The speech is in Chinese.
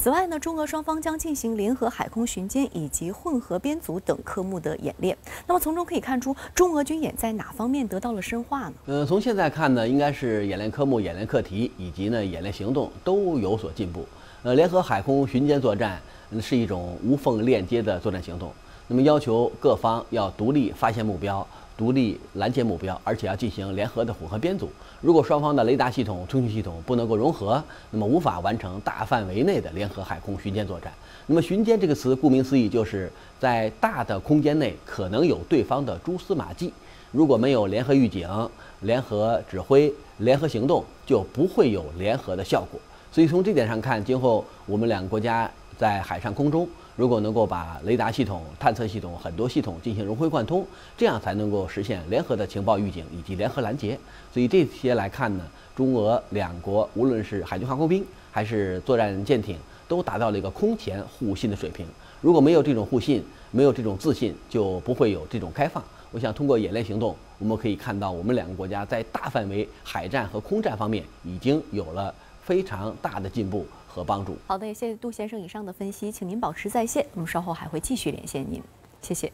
此外呢，中俄双方将进行联合海空巡歼以及混合编组等科目的演练。那么从中可以看出，中俄军演在哪方面得到了深化呢？呃，从现在看呢，应该是演练科目、演练课题以及呢演练行动都有所进步。呃，联合海空巡歼作战是一种无缝链接的作战行动，那么要求各方要独立发现目标。独立拦截目标，而且要进行联合的混合编组。如果双方的雷达系统、通讯系统不能够融合，那么无法完成大范围内的联合海空巡歼作战。那么“巡歼”这个词，顾名思义，就是在大的空间内可能有对方的蛛丝马迹。如果没有联合预警、联合指挥、联合行动，就不会有联合的效果。所以从这点上看，今后我们两个国家在海上空中。如果能够把雷达系统、探测系统很多系统进行融会贯通，这样才能够实现联合的情报预警以及联合拦截。所以这些来看呢，中俄两国无论是海军航空兵还是作战舰艇，都达到了一个空前互信的水平。如果没有这种互信，没有这种自信，就不会有这种开放。我想通过演练行动，我们可以看到我们两个国家在大范围海战和空战方面已经有了非常大的进步。和帮助。好的，谢谢杜先生以上的分析，请您保持在线，我们稍后还会继续连线您，谢谢。